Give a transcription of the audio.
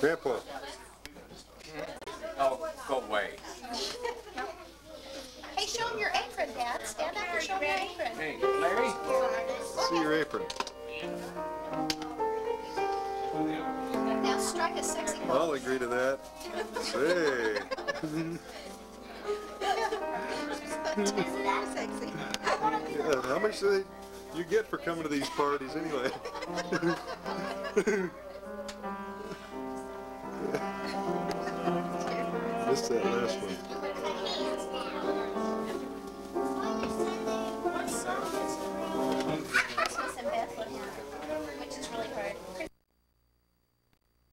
Grandpa. Oh, go away. Hey, show him your apron, Dad. Stand up and show him your apron. Hey, Larry? See your apron. Now strike a sexy pose. I'll agree to that. Hey. Isn't that sexy? I want to be Yeah, how much do they, you get for coming to these parties anyway? Missed that last one.